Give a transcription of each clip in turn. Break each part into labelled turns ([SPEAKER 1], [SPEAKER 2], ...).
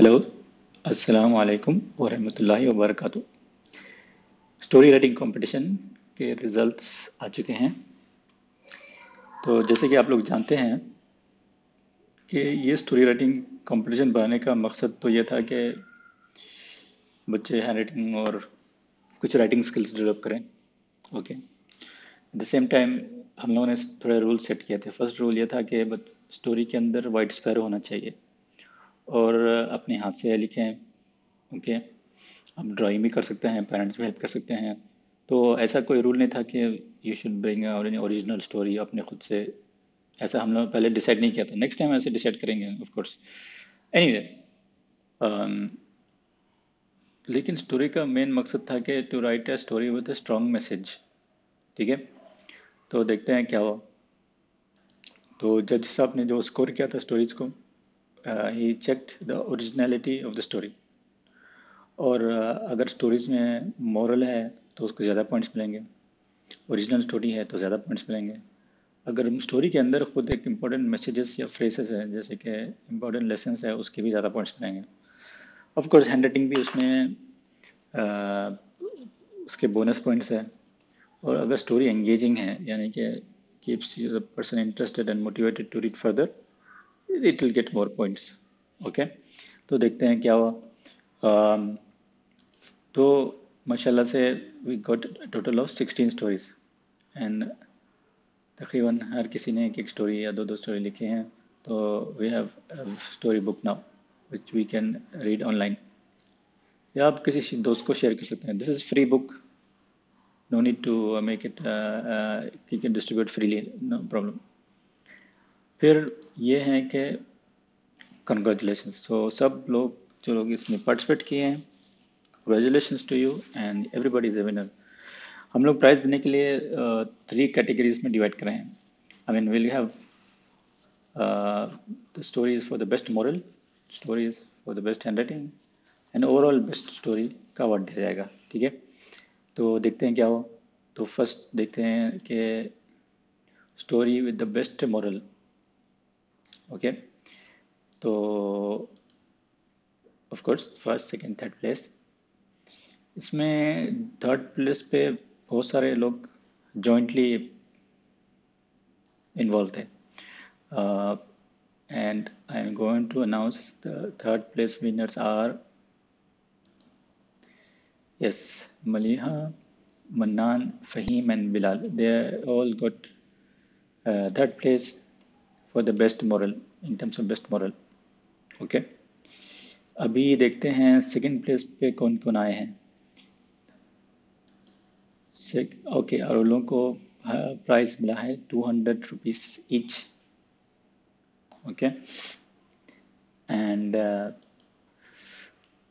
[SPEAKER 1] Hello अस्सलाम वालेकुम वरहमतुल्लाहि वबरकातुहू स्टोरी राइटिंग कंपटीशन के रिजल्ट्स आ चुके हैं। तो जैसे कि आप लोग जानते हैं कि ये स्टोरी राइटिंग कंपटीशन बनाने का मकसद तो ये था कि बच्चे हैंड राइटिंग और कुछ राइटिंग स्किल्स डेवलप करें। Okay at the same time हम लोगों ने थोड़े रूल सेट किए थे। फ़र्स्ट रूल ये था कि स्टोरी के अंदर वाइट स्पैरो होना चाहिए। और अपने हाथ से लिखें, ओके? आप ड्राइंग भी कर सकते हैं पेरेंट्स भी हेल्प कर सकते हैं। तो ऐसा कोई रूल नहीं था कि you should bring original story अपने खुद से। ऐसा हम लोग पहले डिसाइड नहीं किया था। नेक्स्ट टाइम ऐसे डिसाइड करेंगे ऑफ़ कोर्स एनीवे लेकिन स्टोरी का मेन मकसद था कि to write a story with a strong message ठीक है? तो देखते हैं क्या हुआ। तो जज साहब ने जो स्कोर किया था स्टोरीज को ही checked the originality of the story और uh, अगर स्टोरीज में मॉरल है तो उसको ज़्यादा पॉइंट्स मिलेंगे। ओरिजिनल स्टोरी है तो ज़्यादा पॉइंट्स मिलेंगे। अगर स्टोरी के अंदर खुद एक इंपॉर्टेंट मैसेजेस या फ्रेसेस है जैसे कि इंपॉर्टेंट लेसन है उसके भी ज़्यादा पॉइंट्स मिलेंगे। ऑफ़ कोर्स हैंड राइटिंग भी उसमें आ, uh, उसके बोनस पॉइंट्स है। और अगर स्टोरी एंगेजिंग है यानी कि keeps person interested and motivated to read further it will get more points okay तो देखते हैं क्या हुआ। Um, तो माशाल्लाह से we got total of sixteen stories and तकरीबन हर किसी ने एक एक स्टोरी या दो दो स्टोरी लिखे हैं। तो we have story book now which we can read online या आप किसी दोस्त को शेयर कर सकते हैं। This is free book no need to make it you can distribute freely no problem फिर ये है कि कंग्रेचुलेशन तो सब लोग, जो लोग इसमें पार्टिसिपेट किए हैं congratulation to you and everybody is a winner हम लोग प्राइज़ देने के लिए थ्री कैटेगरीज में डिवाइड करें. हैं I mean will have the stories for the best moral stories for the best handwriting and overall best story का award दिया जाएगा. ठीक है? तो देखते हैं क्या हो. तो फ़र्स्ट देखते हैं कि story with the best moral okay तो of course first second third place इसमें थर्ड प्लेस पे बहुत सारे लोग जॉइंटली इन्वॉल्व थे and I am going to announce the third place winners are yes Maliha Mannan Faheem and Bilal they all got third place for the best moral in terms of best moral okay अभी देखते हैं second place पे कौन कौन आए हैं। Okay और लोगों को प्राइस मिला है two hundred rupees each okay and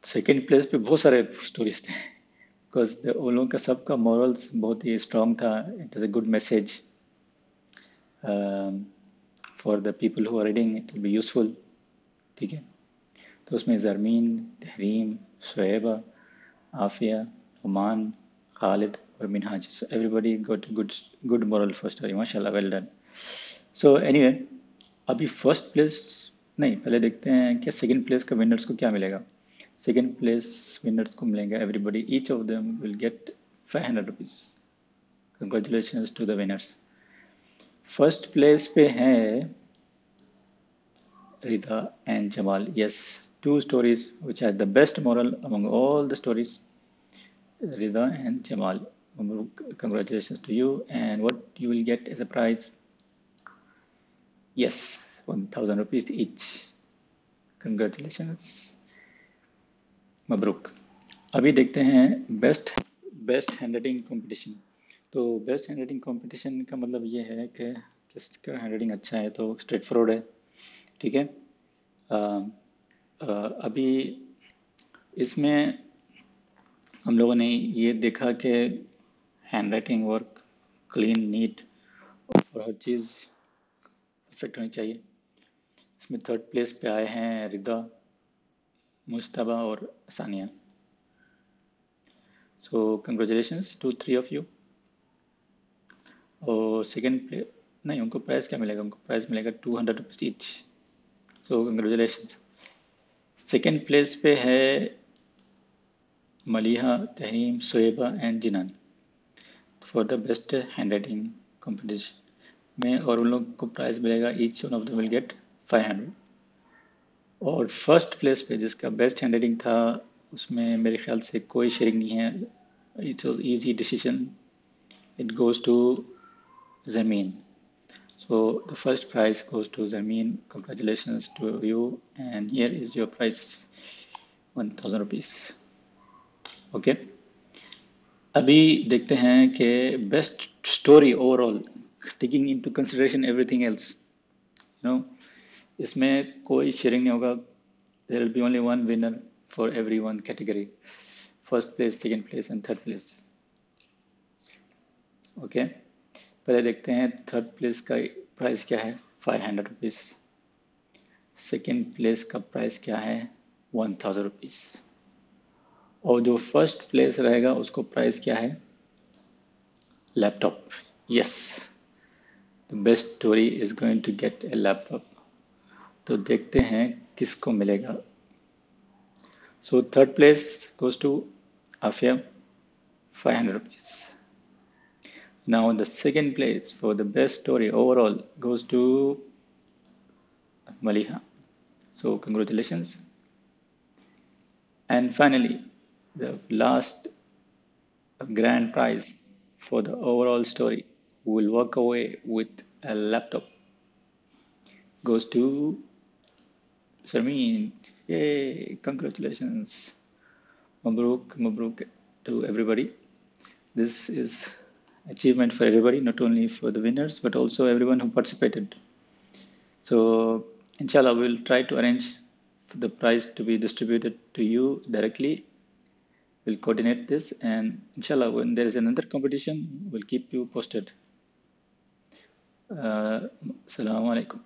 [SPEAKER 1] second place पे बहुत सारे स्टोरीज थे। बिकॉज़ उन लोगों का सबका मॉरल्स बहुत ही स्ट्रॉन्ग था। It is a good message for the people who are reading it will be useful ठीक है? तो उसमें ज़रमीन, तहरीम, शुएबा, आफिया, उमान, खालिद और Minhaj so everybody got good good moral first story माशाल्लाह वेल डन सो एनीवे अभी फ़र्स्ट प्लेस नहीं, पहले देखते हैं कि सेकंड प्लेस का विनर्स को क्या मिलेगा। सेकंड प्लेस विनर्स को मिलेंगे everybody each of them will get five hundred rupees congratulation to the winners first place पे है Rita and Jamal. Yes two stories which are the best moral among all the stories Rita and Jamal. Congratulation to you and what you will get as a prize yes one thousand rupees each congratulation मबरुक अभी देखते हैं best best handwriting competition तो best handwriting competition का मतलब ये है कि किसका हैंड राइटिंग अच्छा है तो स्ट्रेट फॉरवर्ड है, ठीक है? अभी इसमें हम लोगों ने ये देखा कि handwriting work clean neat और हर चीज़ परफेक्ट होनी चाहिए। इसमें थर्ड प्लेस पे आए हैं रिदा मुस्तबा और Saniya. So congratulations to three of you और सेकंड प्ले नहीं, उनको प्राइज़ क्या मिलेगा? उनको प्राइज़ मिलेगा two hundred rupees each so congratulations. Second place पे है Maliha, Tahreem, Soeba and Jinan. For the best handwriting competition में और उन लोग को प्राइज मिलेगा each one of the will get five hundred और फ़र्स्ट प्लेस पे जिसका बेस्ट हैंड राइटिंग था, उसमें मेरे ख्याल से कोई शेयरिंग नहीं है. It's was easy decision it goes to Zameen so, the first prize goes to Zameen. Congratulations to you. And here is your prize 1000 rupees. Okay? अभी देखते हैं कि best story overall taking into consideration everything else you know इसमें कोई sharing नहीं होगा. There will be only one winner for every one category first place second place and third place okay पहले देखते हैं थर्ड प्लेस का price क्या है? Five hundred rupees second place का प्राइस क्या है? वन थाउज़ेंड रुपीज़ और जो फ़र्स्ट प्लेस रहेगा, उसको प्राइस क्या है? Laptop yes the best story is going to get a laptop तो देखते हैं किसको मिलेगा। So third place goes to Afiya five hundred rupees Now the second place for the best story overall goes to Maliha. So congratulations. And finally, the last grand prize for the overall story who will walk away with a laptop goes to Sarmeen. Yay, congratulations. Mabruk, Mabruk to everybody. This is achievement for everybody, not only for the winners, but also everyone who participated. So, inshallah, we'll try to arrange for the prize to be distributed to you directly. We'll coordinate this, and inshallah, when there is another competition, we'll keep you posted. Uh, Assalamu alaikum.